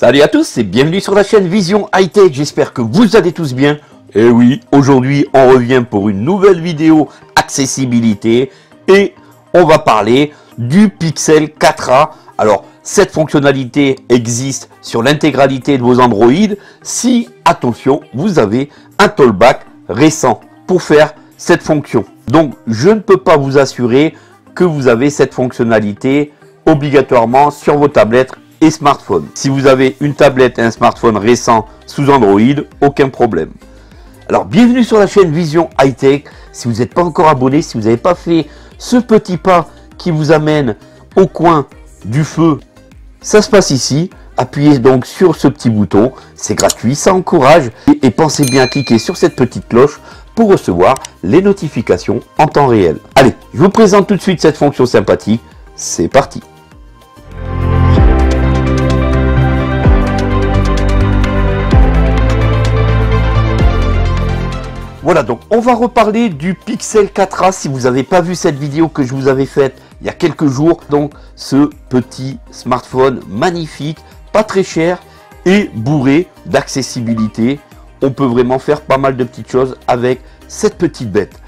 Salut à tous et bienvenue sur la chaîne Vision High Tech. J'espère que vous allez tous bien. Et oui, aujourd'hui on revient pour une nouvelle vidéo accessibilité et on va parler du Pixel 4a. Alors cette fonctionnalité existe sur l'intégralité de vos Android si, attention, vous avez un tollback récent pour faire cette fonction. Donc je ne peux pas vous assurer que vous avez cette fonctionnalité obligatoirement sur vos tablettes et smartphones. Si vous avez une tablette et un smartphone récent sous Android, aucun problème. Alors bienvenue sur la chaîne Vision High Tech. Si vous n'êtes pas encore abonné, si vous n'avez pas fait ce petit pas qui vous amène au coin du feu, ça se passe ici. Appuyez donc sur ce petit bouton, c'est gratuit, ça encourage. Et, et pensez bien à cliquer sur cette petite cloche pour recevoir les notifications en temps réel. Allez, je vous présente tout de suite cette fonction sympathique. C'est parti. Voilà, donc on va reparler du Pixel 4a si vous n'avez pas vu cette vidéo que je vous avais faite il y a quelques jours. Donc ce petit smartphone magnifique, pas très cher et bourré d'accessibilité. On peut vraiment faire pas mal de petites choses avec cette petite bête.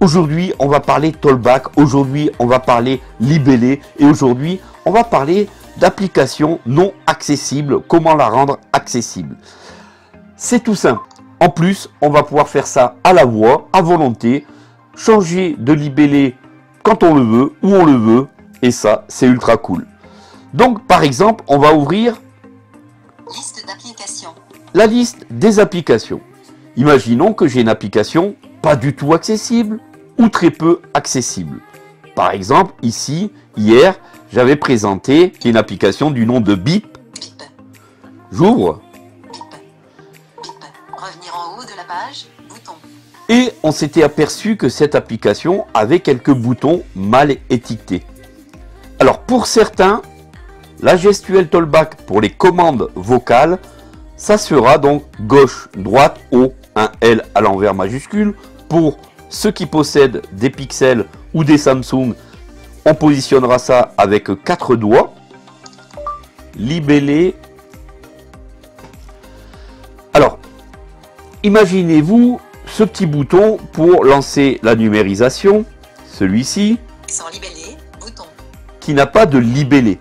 Aujourd'hui, on va parler tollback, aujourd'hui, on va parler libellé et aujourd'hui, on va parler d'applications non accessibles, comment la rendre accessible. C'est tout simple. En plus, on va pouvoir faire ça à la voix, à volonté, changer de libellé quand on le veut, où on le veut, et ça, c'est ultra cool. Donc, par exemple, on va ouvrir Liste la liste des applications. Imaginons que j'ai une application pas du tout accessible ou très peu accessible. Par exemple, ici, hier, j'avais présenté une application du nom de Bip. Bip, J'ouvre. En haut de la page, bouton. et on s'était aperçu que cette application avait quelques boutons mal étiquetés. Alors pour certains, la gestuelle Tollback pour les commandes vocales, ça sera donc gauche, droite, haut, un L à l'envers majuscule. Pour ceux qui possèdent des pixels ou des Samsung, on positionnera ça avec quatre doigts. Libellé. Imaginez-vous ce petit bouton pour lancer la numérisation, celui-ci, Sans libellé, bouton. qui n'a pas de libellé.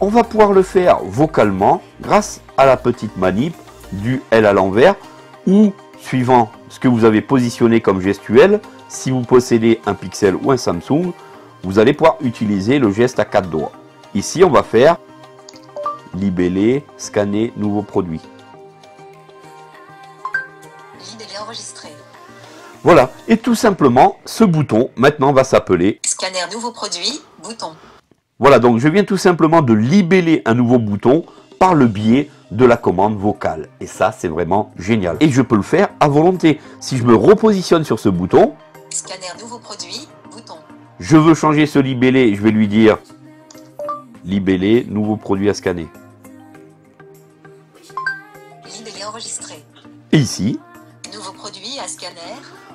On va pouvoir le faire vocalement grâce à la petite manip du L à l'envers ou suivant ce que vous avez positionné comme gestuel, si vous possédez un Pixel ou un Samsung, vous allez pouvoir utiliser le geste à quatre doigts. Ici, on va faire libeller, scanner, nouveau produit. Enregistré. Voilà, et tout simplement, ce bouton maintenant va s'appeler Scanner nouveau produit, bouton. Voilà, donc je viens tout simplement de libeller un nouveau bouton par le biais de la commande vocale. Et ça, c'est vraiment génial. Et je peux le faire à volonté. Si je me repositionne sur ce bouton, Scanner nouveau produit, bouton. je veux changer ce libellé, je vais lui dire libellé, nouveau produit à scanner. Libellé enregistré. Et ici, À scanner,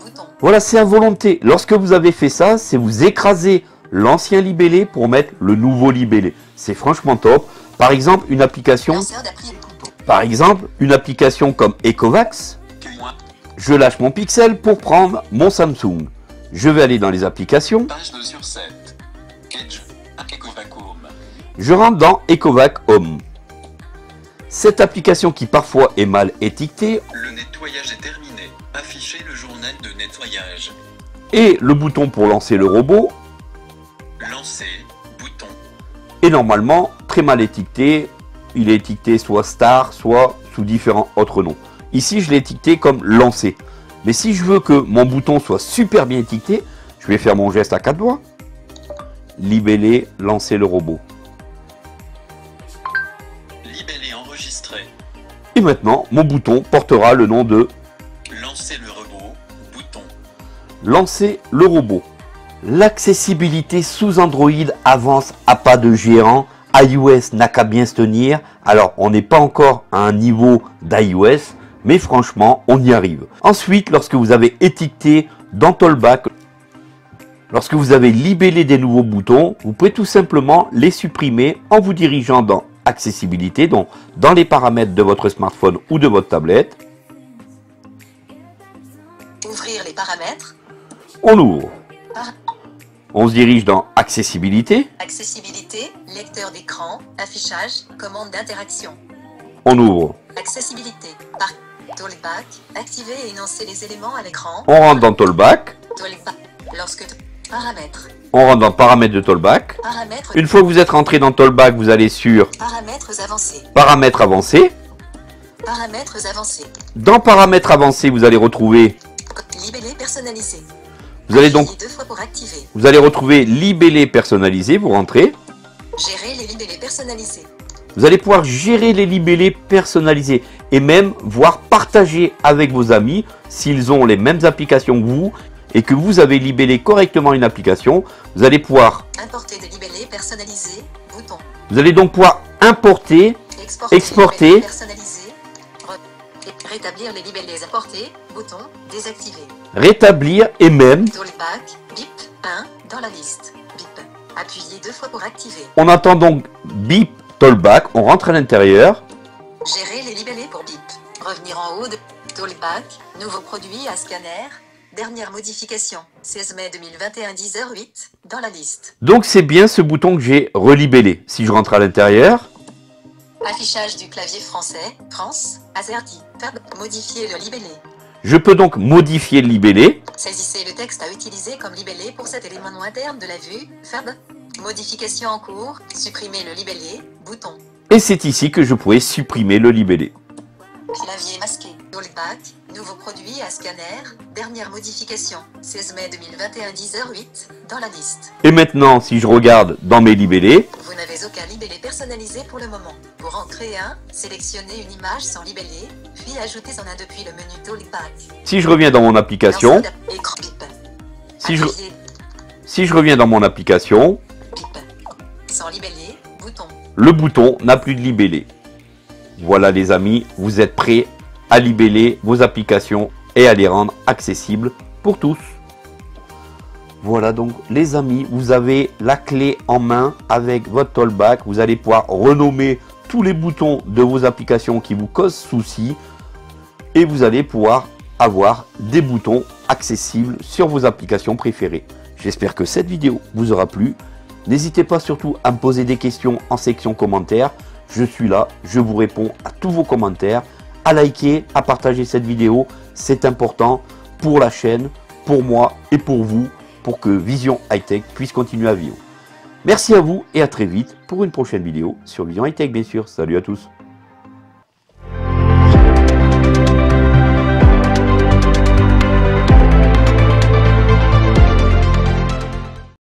bouton. voilà, c'est à volonté. Lorsque vous avez fait ça, c'est vous écraser l'ancien libellé pour mettre le nouveau libellé. C'est franchement top. Par exemple, une application, par exemple, une application comme Ecovax, je lâche mon pixel pour prendre mon Samsung. Je vais aller dans les applications, Page 2 sur 7. Edge. Ecovacuum. je rentre dans Ecovac Home. Cette application qui parfois est mal étiquetée Le nettoyage est terminé. Affichez le journal de nettoyage. et le bouton pour lancer le robot Lancer. Bouton. est normalement très mal étiqueté. Il est étiqueté soit star, soit sous différents autres noms. Ici, je l'ai étiqueté comme lancer. Mais si je veux que mon bouton soit super bien étiqueté, je vais faire mon geste à quatre doigts. Libeller, lancer le robot. Libellé enregistré. Et maintenant, mon bouton portera le nom de Lancer le robot. Lancer le robot. L'accessibilité sous Android avance à pas de géant. iOS n'a qu'à bien se tenir. Alors, on n'est pas encore à un niveau d'iOS, mais franchement, on y arrive. Ensuite, lorsque vous avez étiqueté dans Tollback, lorsque vous avez libellé des nouveaux boutons, vous pouvez tout simplement les supprimer en vous dirigeant dans accessibilité, donc dans les paramètres de votre smartphone ou de votre tablette, Ouvrir les paramètres. on ouvre. Par- On se dirige dans accessibilité, Accessibilité, lecteur d'écran, affichage, commande d'interaction. on ouvre. Accessibilité. Par Toolback. Activer et énoncer les éléments à l'écran. On rentre dans Tollback, Toolback. Lorsque paramètres. on rentre dans paramètres de Tollback. Paramètres. Une fois que vous êtes rentré dans Tollback, vous allez sur Paramètres avancés. paramètres avancés. Paramètres avancés. Dans paramètres avancés, vous allez retrouver, Libellé personnalisé. vous allez donc, Appuyez deux fois pour activer. vous allez retrouver libellé personnalisé. Vous rentrez. Gérer les libellés personnalisés. Vous allez pouvoir gérer les libellés personnalisés et même voir partager avec vos amis s'ils ont les mêmes applications que vous et que vous avez libellé correctement une application. Vous allez pouvoir, Importer des libellés personnalisés. Bouton. vous allez donc pouvoir importer, Exporter. Exporter. Rétablir les libellés importés. Bouton. Désactiver. rétablir et même, Toolback. Bip. 1. Dans la liste. Bip. Appuyez deux fois pour activer. on entend donc bip tollback, on rentre à l'intérieur. Gérer les libellés pour bip. Revenir en haut de Toolback. Nouveau produit à scanner. Dernière modification. 16 mai 2021 10h08. Dans la liste. Donc c'est bien ce bouton que j'ai relibellé. Si je rentre à l'intérieur, Affichage du clavier français. France. AZERTY. Tab. Modifier le libellé. je peux donc modifier le libellé. Saisissez le texte à utiliser comme libellé pour cet élément interne de la vue. Fab. Modification en cours. Supprimer le libellé. Bouton. Et c'est ici que je pourrais supprimer le libellé. Clavier masqué. Toolback. Nouveau produit à scanner. Dernière modification. 16 mai 2021 10h08. Dans la liste. Et maintenant, si je regarde dans mes libellés, Vous n'avez aucun libellé personnalisé pour le moment. Pour en créer un, sélectionnez une image sans libellé, puis ajoutez-en un depuis le menu Toolback. si je reviens dans mon application, si je, si je reviens dans mon application. Sans libellé, bouton. le bouton n'a plus de libellé. Voilà les amis, vous êtes prêts à libeller vos applications et à les rendre accessibles pour tous. Voilà donc les amis, vous avez la clé en main avec votre Tollback. Vous allez pouvoir renommer tous les boutons de vos applications qui vous causent souci et vous allez pouvoir avoir des boutons accessibles sur vos applications préférées. J'espère que cette vidéo vous aura plu. N'hésitez pas surtout à me poser des questions en section commentaires. Je suis là, je vous réponds à tous vos commentaires. À liker, à partager cette vidéo, c'est important pour la chaîne, pour moi et pour vous, pour que Vision High Tech puisse continuer à vivre. Merci à vous et à très vite pour une prochaine vidéo sur Vision High Tech bien sûr. Salut à tous